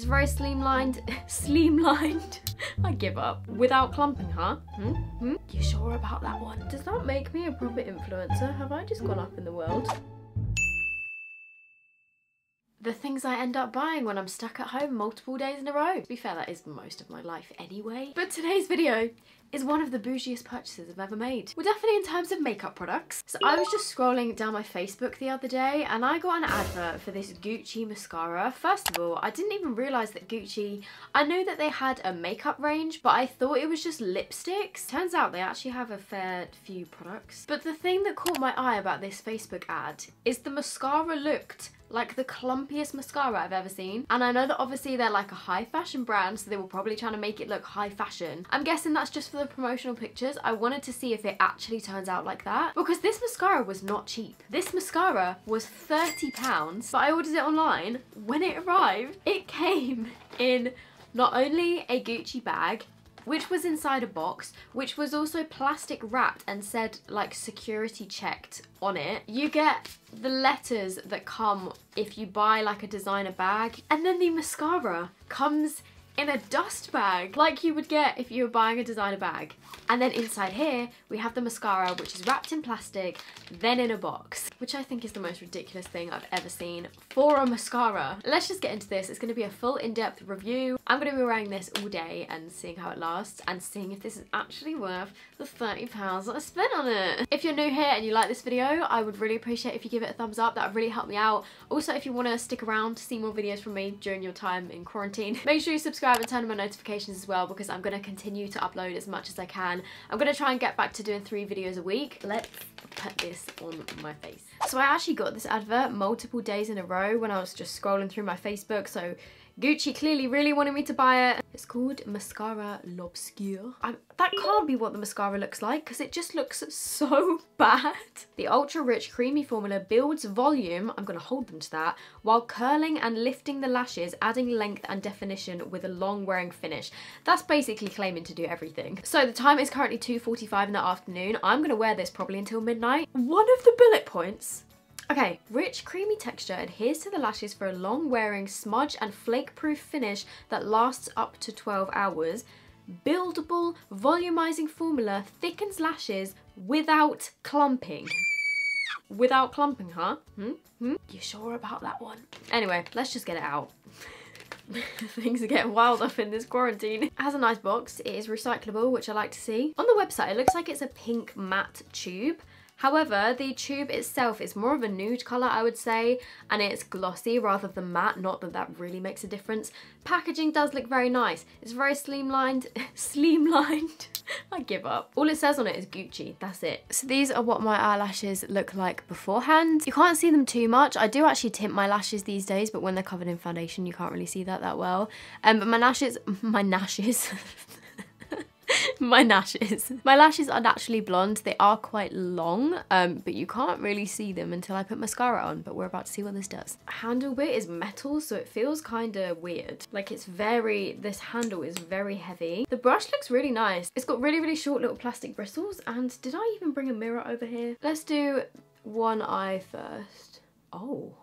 It's very slimlined. slimlined. I give up. Without clumping, huh? Hmm? Hmm? You sure about that one? Does that make me a proper influencer? Have I just gone up in the world? the things I end up buying when I'm stuck at home multiple days in a row. To be fair, that is most of my life anyway. But today's video is one of the bougiest purchases I've ever made. Well, definitely in terms of makeup products. So I was just scrolling down my Facebook the other day and I got an advert for this Gucci mascara. First of all, I didn't even realise that Gucci, I knew that they had a makeup range, but I thought it was just lipsticks. Turns out they actually have a fair few products. But the thing that caught my eye about this Facebook ad is the mascara looked like the clumpiest mascara I've ever seen. And I know that obviously they're like a high fashion brand, so they were probably trying to make it look high fashion. I'm guessing that's just for the promotional pictures. I wanted to see if it actually turns out like that because this mascara was not cheap. This mascara was 30 pounds, but I ordered it online. When it arrived, it came in not only a Gucci bag, which was inside a box, which was also plastic wrapped and said like security checked on it. You get the letters that come if you buy like a designer bag and then the mascara comes in a dust bag like you would get if you were buying a designer bag. And then inside here, we have the mascara, which is wrapped in plastic, then in a box, which I think is the most ridiculous thing I've ever seen for a mascara. Let's just get into this. It's going to be a full in-depth review. I'm going to be wearing this all day and seeing how it lasts and seeing if this is actually worth the 30 pounds that I spent on it. If you're new here and you like this video, I would really appreciate if you give it a thumbs up. That would really help me out. Also, if you want to stick around to see more videos from me during your time in quarantine, make sure you subscribe and turn on my notifications as well because I'm going to continue to upload as much as I can I'm going to try and get back to doing three videos a week. Let's put this on my face. So I actually got this advert multiple days in a row when I was just scrolling through my Facebook. So Gucci clearly really wanted me to buy it. It's called Mascara L'Obscur. That can't be what the mascara looks like because it just looks so bad. The ultra rich creamy formula builds volume, I'm going to hold them to that, while curling and lifting the lashes, adding length and definition with a long wearing finish. That's basically claiming to do everything. So the time is currently 2.45 in the afternoon. I'm going to wear this probably until midnight. One of the bullet points Okay, rich creamy texture adheres to the lashes for a long wearing smudge and flake proof finish that lasts up to 12 hours. Buildable volumizing formula thickens lashes without clumping. Without clumping, huh? Hmm? Hmm? You sure about that one? Anyway, let's just get it out. Things are getting wild up in this quarantine. It has a nice box. It is recyclable, which I like to see. On the website, it looks like it's a pink matte tube. However, the tube itself is more of a nude colour, I would say, and it's glossy rather than matte, not that that really makes a difference. Packaging does look very nice. It's very slimlined. slimlined? I give up. All it says on it is Gucci, that's it. So these are what my eyelashes look like beforehand. You can't see them too much. I do actually tint my lashes these days, but when they're covered in foundation, you can't really see that that well. Um, but my lashes, my lashes, my lashes. My lashes are naturally blonde. They are quite long, um, but you can't really see them until I put mascara on, but we're about to see what this does. Handle bit is metal, so it feels kind of weird. Like it's very, this handle is very heavy. The brush looks really nice. It's got really, really short little plastic bristles, and did I even bring a mirror over here? Let's do one eye first. Oh.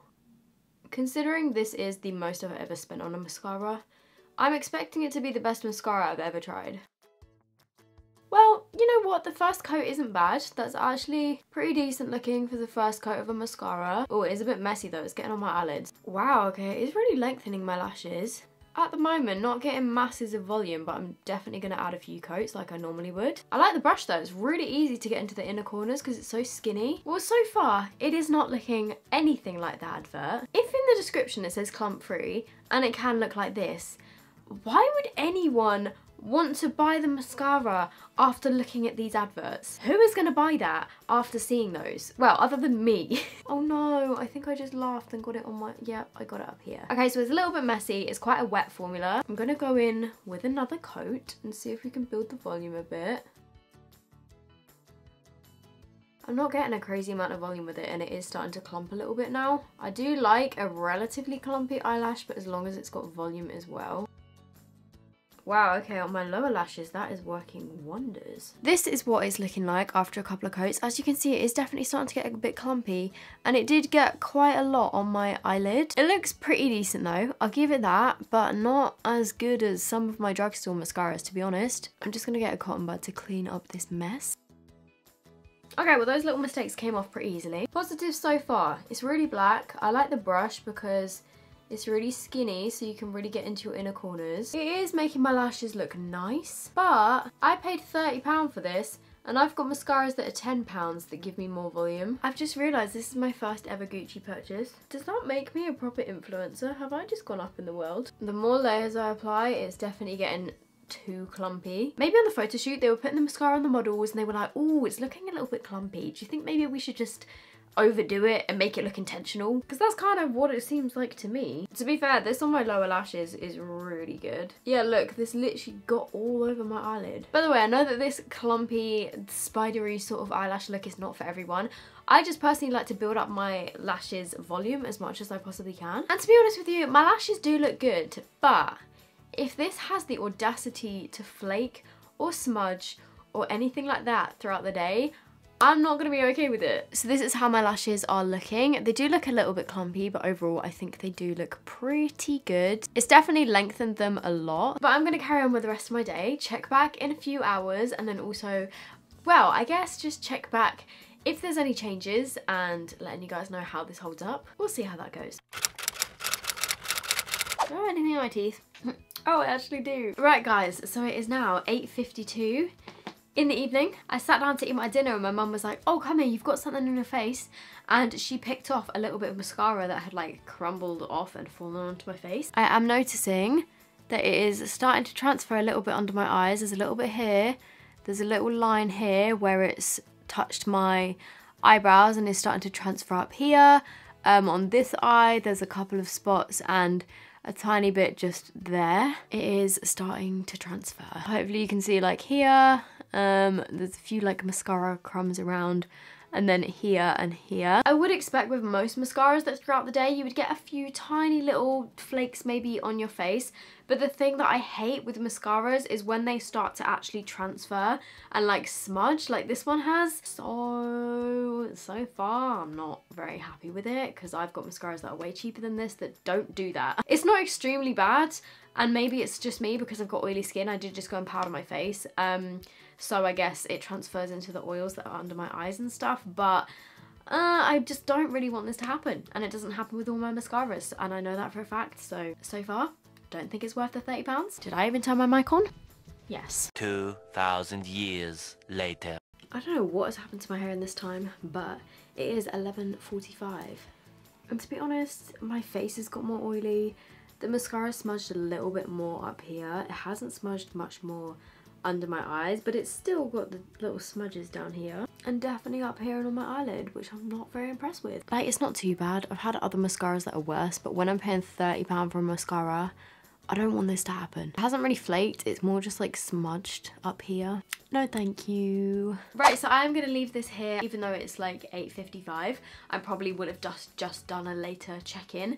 Considering this is the most I've ever spent on a mascara, I'm expecting it to be the best mascara I've ever tried. Well, you know what? The first coat isn't bad. That's actually pretty decent looking for the first coat of a mascara. Oh, it is a bit messy though. It's getting on my eyelids. Wow, okay. It's really lengthening my lashes. At the moment, not getting masses of volume, but I'm definitely going to add a few coats like I normally would. I like the brush though. It's really easy to get into the inner corners because it's so skinny. Well, so far, it is not looking anything like the advert. If in the description it says clump free, and it can look like this, why would anyone want to buy the mascara after looking at these adverts. Who is going to buy that after seeing those? Well, other than me. oh no, I think I just laughed and got it on my... Yeah, I got it up here. Okay, so it's a little bit messy. It's quite a wet formula. I'm going to go in with another coat and see if we can build the volume a bit. I'm not getting a crazy amount of volume with it and it is starting to clump a little bit now. I do like a relatively clumpy eyelash, but as long as it's got volume as well. Wow, okay, on my lower lashes, that is working wonders. This is what it's looking like after a couple of coats. As you can see, it is definitely starting to get a bit clumpy, and it did get quite a lot on my eyelid. It looks pretty decent though, I'll give it that, but not as good as some of my drugstore mascaras, to be honest. I'm just gonna get a cotton bud to clean up this mess. Okay, well those little mistakes came off pretty easily. Positive so far. It's really black. I like the brush because it's really skinny so you can really get into your inner corners. It is making my lashes look nice, but I paid £30 for this and I've got mascaras that are £10 that give me more volume. I've just realised this is my first ever Gucci purchase. Does that make me a proper influencer? Have I just gone up in the world? The more layers I apply, it's definitely getting too clumpy. Maybe on the photo shoot they were putting the mascara on the models and they were like, oh, it's looking a little bit clumpy. Do you think maybe we should just overdo it and make it look intentional because that's kind of what it seems like to me. To be fair, this on my lower lashes is really good. Yeah, look, this literally got all over my eyelid. By the way, I know that this clumpy, spidery sort of eyelash look is not for everyone. I just personally like to build up my lashes volume as much as I possibly can. And to be honest with you, my lashes do look good, but if this has the audacity to flake or smudge or anything like that throughout the day, I'm not going to be okay with it. So this is how my lashes are looking. They do look a little bit clumpy, but overall I think they do look pretty good. It's definitely lengthened them a lot, but I'm going to carry on with the rest of my day, check back in a few hours, and then also, well, I guess just check back if there's any changes and letting you guys know how this holds up. We'll see how that goes. Do I have anything in my teeth? Oh, I actually do. Right guys, so it is now 8.52 in the evening. I sat down to eat my dinner and my mum was like, oh, come here, you've got something in your face. And she picked off a little bit of mascara that had like crumbled off and fallen onto my face. I am noticing that it is starting to transfer a little bit under my eyes. There's a little bit here. There's a little line here where it's touched my eyebrows and is starting to transfer up here. Um, on this eye, there's a couple of spots and a tiny bit just there. It is starting to transfer. Hopefully you can see like here, um, there's a few like mascara crumbs around and then here and here. I would expect with most mascaras that throughout the day you would get a few tiny little flakes maybe on your face but the thing that I hate with mascaras is when they start to actually transfer and like smudge like this one has. So, so far I'm not very happy with it because I've got mascaras that are way cheaper than this that don't do that. It's not extremely bad and maybe it's just me because I've got oily skin. I did just go and powder my face. Um, so I guess it transfers into the oils that are under my eyes and stuff but uh, I just don't really want this to happen and it doesn't happen with all my mascaras and I know that for a fact so so far don't think it's worth the £30. Did I even turn my mic on? Yes. 2,000 years later. I don't know what has happened to my hair in this time, but it is 11.45. And to be honest, my face has got more oily. The mascara smudged a little bit more up here. It hasn't smudged much more under my eyes, but it's still got the little smudges down here. And definitely up here and on my eyelid, which I'm not very impressed with. Like, it's not too bad. I've had other mascaras that are worse, but when I'm paying £30 for a mascara, I don't want this to happen. It hasn't really flaked, it's more just like smudged up here. No thank you. Right, so I'm gonna leave this here even though it's like 8.55. I probably would have just, just done a later check-in.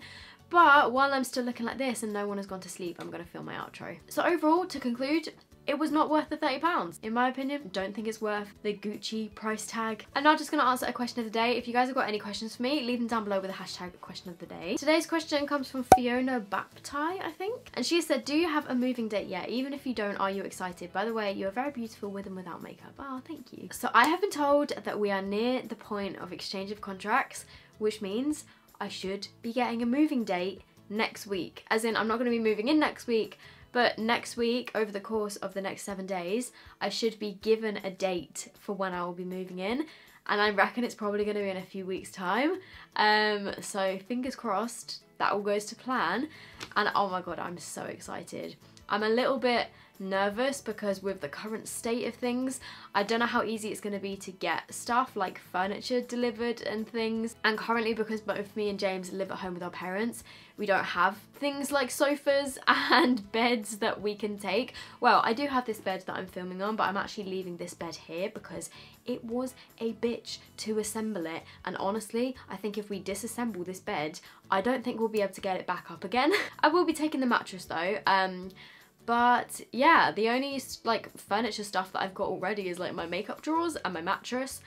But while I'm still looking like this and no one has gone to sleep, I'm gonna film my outro. So overall, to conclude, it was not worth the £30. In my opinion, don't think it's worth the Gucci price tag. I'm now just going to answer a question of the day. If you guys have got any questions for me, leave them down below with the hashtag question of the day. Today's question comes from Fiona Baptai, I think. And she said, do you have a moving date yet? Even if you don't, are you excited? By the way, you are very beautiful with and without makeup. Oh, thank you. So I have been told that we are near the point of exchange of contracts, which means I should be getting a moving date next week. As in, I'm not going to be moving in next week, but next week, over the course of the next seven days, I should be given a date for when I will be moving in. And I reckon it's probably going to be in a few weeks' time. Um, so fingers crossed that all goes to plan. And oh my god, I'm so excited. I'm a little bit nervous because with the current state of things, I don't know how easy it's going to be to get stuff like furniture delivered and things. And currently because both me and James live at home with our parents, we don't have things like sofas and beds that we can take. Well, I do have this bed that I'm filming on, but I'm actually leaving this bed here because it was a bitch to assemble it. And honestly, I think if we disassemble this bed, I don't think we'll be able to get it back up again. I will be taking the mattress though. Um, but yeah, the only like furniture stuff that I've got already is like my makeup drawers and my mattress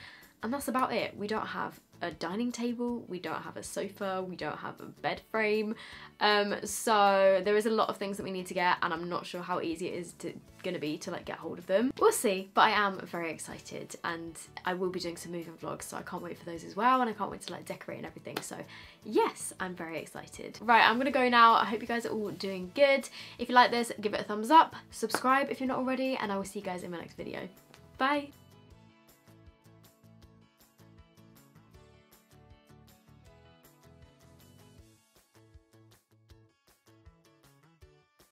and that's about it. We don't have a dining table, we don't have a sofa, we don't have a bed frame. Um, so there is a lot of things that we need to get and I'm not sure how easy it is to gonna be to like get hold of them. We'll see, but I am very excited and I will be doing some moving vlogs so I can't wait for those as well and I can't wait to like decorate and everything. So yes, I'm very excited. Right, I'm gonna go now. I hope you guys are all doing good. If you like this, give it a thumbs up, subscribe if you're not already, and I will see you guys in my next video. Bye!